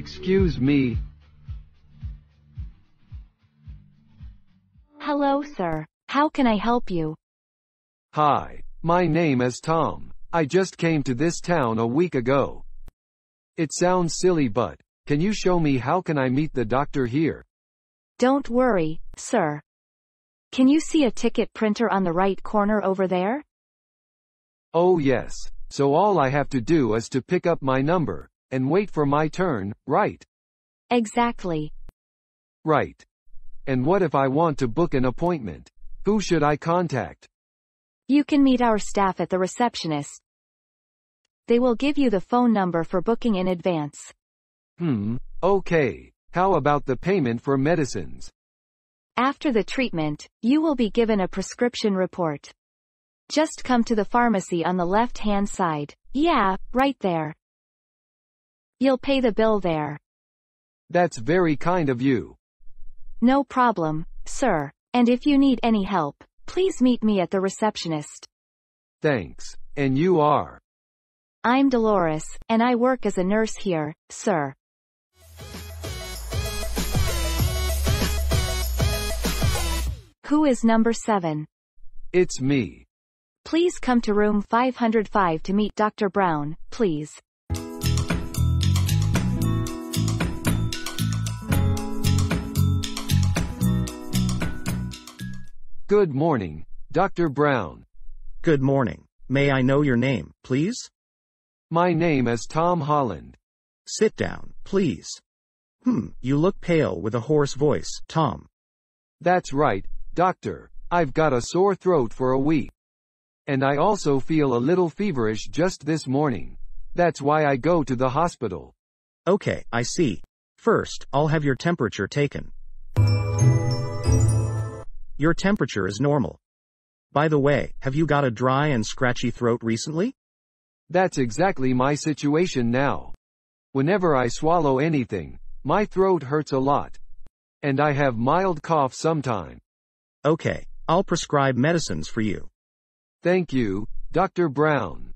Excuse me. Hello, sir. How can I help you? Hi, my name is Tom. I just came to this town a week ago. It sounds silly but, can you show me how can I meet the doctor here? Don't worry, sir. Can you see a ticket printer on the right corner over there? Oh yes, so all I have to do is to pick up my number, and wait for my turn, right? Exactly. Right. And what if I want to book an appointment? Who should I contact? You can meet our staff at the receptionist. They will give you the phone number for booking in advance. Hmm, okay. How about the payment for medicines? After the treatment, you will be given a prescription report. Just come to the pharmacy on the left-hand side. Yeah, right there. You'll pay the bill there. That's very kind of you. No problem, sir. And if you need any help, please meet me at the receptionist. Thanks. And you are? I'm Dolores, and I work as a nurse here, sir. Who is number 7? It's me. Please come to room 505 to meet Dr. Brown, please. Good morning, Dr. Brown. Good morning. May I know your name, please? My name is Tom Holland. Sit down, please. Hmm, you look pale with a hoarse voice, Tom. That's right, doctor. I've got a sore throat for a week. And I also feel a little feverish just this morning. That's why I go to the hospital. Okay, I see. First, I'll have your temperature taken. Your temperature is normal. By the way, have you got a dry and scratchy throat recently? That's exactly my situation now. Whenever I swallow anything, my throat hurts a lot. And I have mild cough sometime. Okay, I'll prescribe medicines for you. Thank you, Dr. Brown.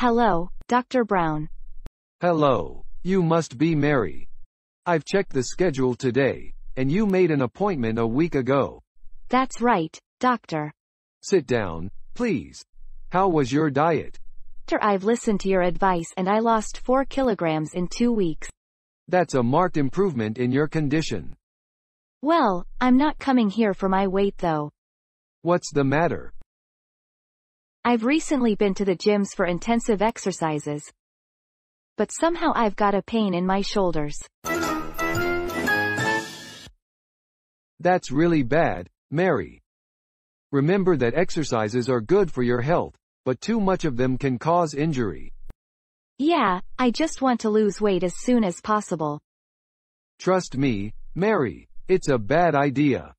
Hello, Dr. Brown. Hello. You must be Mary. I've checked the schedule today, and you made an appointment a week ago. That's right, doctor. Sit down, please. How was your diet? Doctor, I've listened to your advice and I lost 4 kilograms in 2 weeks. That's a marked improvement in your condition. Well, I'm not coming here for my weight though. What's the matter? I've recently been to the gyms for intensive exercises. But somehow I've got a pain in my shoulders. That's really bad, Mary. Remember that exercises are good for your health, but too much of them can cause injury. Yeah, I just want to lose weight as soon as possible. Trust me, Mary, it's a bad idea.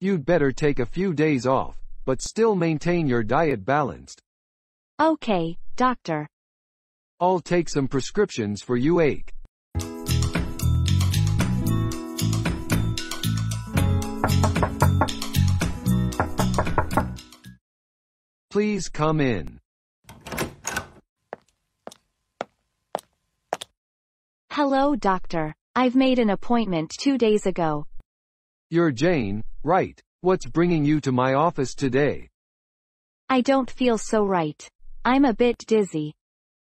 You'd better take a few days off, but still maintain your diet balanced. Okay, doctor. I'll take some prescriptions for you ache. Please come in. Hello, doctor. I've made an appointment two days ago. You're Jane, right? What's bringing you to my office today? I don't feel so right. I'm a bit dizzy.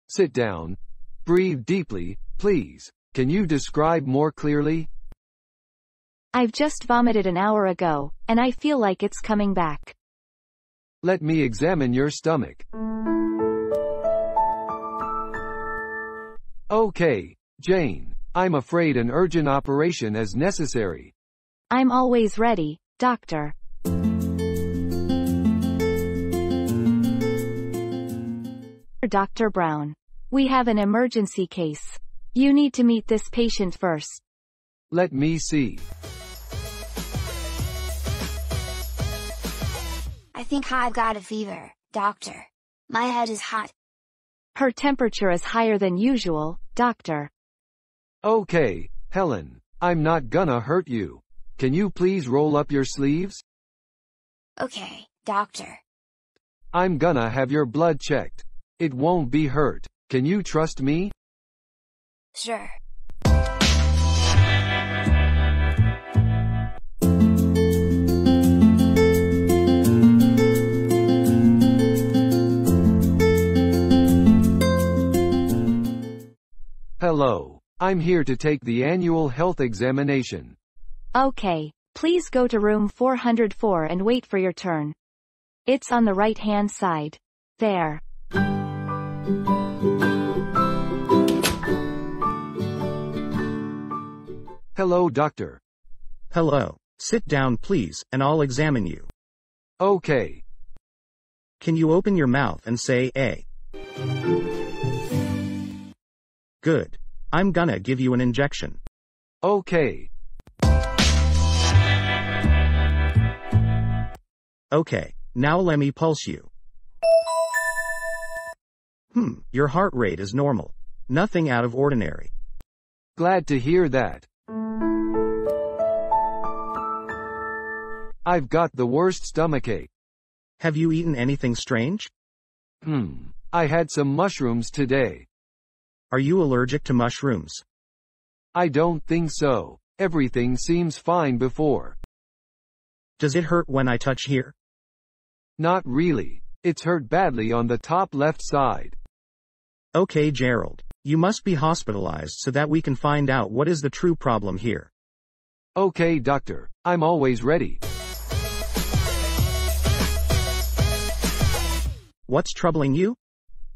Sit down. Breathe deeply, please. Can you describe more clearly? I've just vomited an hour ago, and I feel like it's coming back. Let me examine your stomach. Okay, Jane. I'm afraid an urgent operation is necessary. I'm always ready, doctor. Dr. Brown. We have an emergency case. You need to meet this patient first. Let me see. I think I've got a fever, doctor. My head is hot. Her temperature is higher than usual, doctor. Okay, Helen. I'm not gonna hurt you. Can you please roll up your sleeves? Okay, doctor. I'm gonna have your blood checked. It won't be hurt. Can you trust me? Sure. Hello. I'm here to take the annual health examination. Okay, please go to room 404 and wait for your turn. It's on the right hand side. There. Hello doctor. Hello. Sit down please, and I'll examine you. Okay. Can you open your mouth and say A? Good. I'm gonna give you an injection. Okay. Okay. Now let me pulse you. Hmm, your heart rate is normal. Nothing out of ordinary. Glad to hear that. I've got the worst stomachache. Have you eaten anything strange? Hmm. I had some mushrooms today. Are you allergic to mushrooms? I don't think so. Everything seems fine before. Does it hurt when I touch here? Not really. It's hurt badly on the top left side. Okay, Gerald. You must be hospitalized so that we can find out what is the true problem here. Okay doctor. I'm always ready. What's troubling you?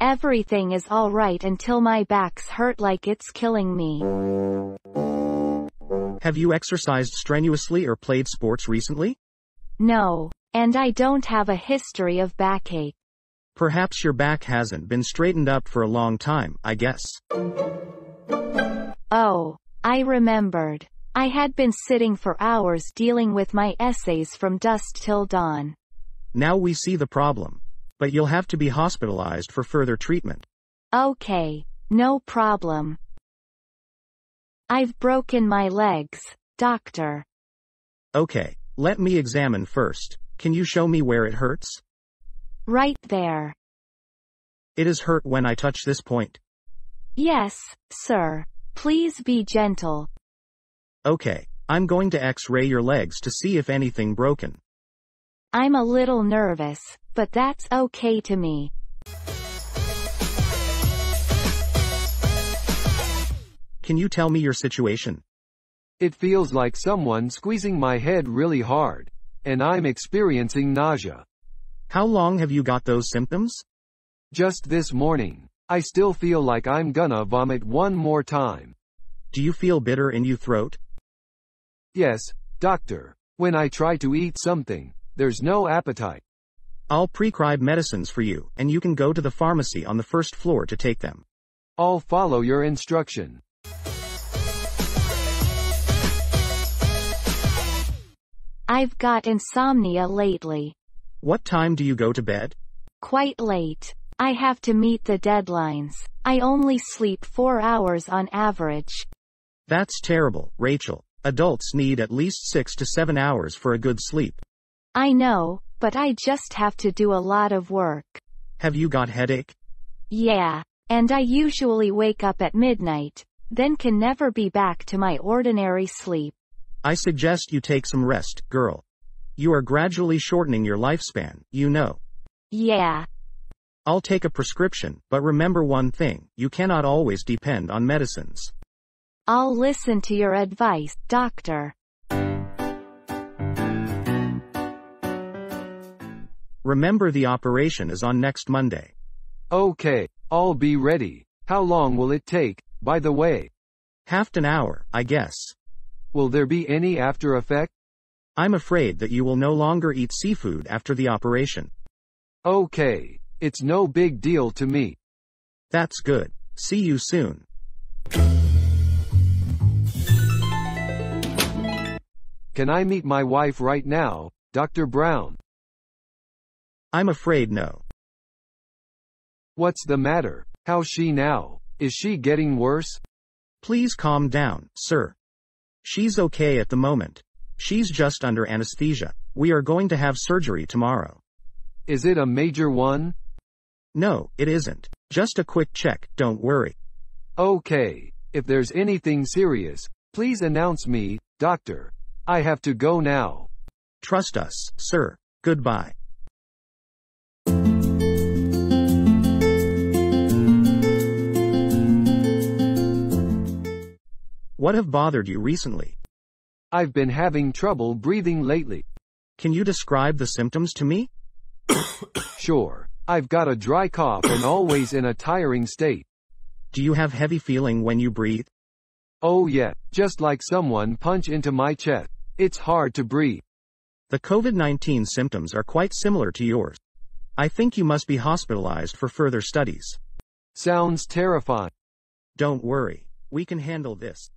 Everything is alright until my back's hurt like it's killing me. Have you exercised strenuously or played sports recently? No. And I don't have a history of backache. Perhaps your back hasn't been straightened up for a long time, I guess. Oh. I remembered. I had been sitting for hours dealing with my essays from dusk till dawn. Now we see the problem. But you'll have to be hospitalized for further treatment. Okay. No problem. I've broken my legs, doctor. Okay, let me examine first. Can you show me where it hurts? Right there. It is hurt when I touch this point. Yes, sir. Please be gentle. Okay, I'm going to x-ray your legs to see if anything broken. I'm a little nervous, but that's okay to me. Can you tell me your situation? It feels like someone squeezing my head really hard. And I'm experiencing nausea. How long have you got those symptoms? Just this morning. I still feel like I'm gonna vomit one more time. Do you feel bitter in your throat? Yes, doctor. When I try to eat something, there's no appetite. I'll prescribe medicines for you, and you can go to the pharmacy on the first floor to take them. I'll follow your instruction. I've got insomnia lately. What time do you go to bed? Quite late. I have to meet the deadlines. I only sleep four hours on average. That's terrible, Rachel. Adults need at least six to seven hours for a good sleep. I know, but I just have to do a lot of work. Have you got headache? Yeah. And I usually wake up at midnight, then can never be back to my ordinary sleep. I suggest you take some rest, girl. You are gradually shortening your lifespan, you know. Yeah. I'll take a prescription, but remember one thing, you cannot always depend on medicines. I'll listen to your advice, doctor. Remember the operation is on next Monday. Okay, I'll be ready. How long will it take, by the way? Half an hour, I guess. Will there be any after effect? I'm afraid that you will no longer eat seafood after the operation. Okay, it's no big deal to me. That's good. See you soon. Can I meet my wife right now, Dr. Brown? I'm afraid no. What's the matter? How's she now? Is she getting worse? Please calm down, sir. She's okay at the moment. She's just under anesthesia. We are going to have surgery tomorrow. Is it a major one? No, it isn't. Just a quick check, don't worry. Okay. If there's anything serious, please announce me, doctor. I have to go now. Trust us, sir. Goodbye. What have bothered you recently? I've been having trouble breathing lately. Can you describe the symptoms to me? Sure. I've got a dry cough and always in a tiring state. Do you have heavy feeling when you breathe? Oh yeah, just like someone punch into my chest. It's hard to breathe. The COVID-19 symptoms are quite similar to yours. I think you must be hospitalized for further studies. Sounds terrifying. Don't worry. We can handle this.